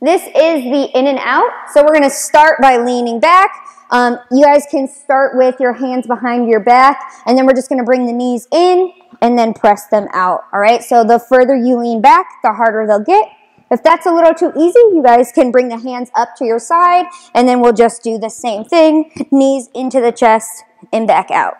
This is the in and out. So we're gonna start by leaning back. Um, you guys can start with your hands behind your back, and then we're just gonna bring the knees in and then press them out, all right? So the further you lean back, the harder they'll get. If that's a little too easy, you guys can bring the hands up to your side, and then we'll just do the same thing, knees into the chest and back out.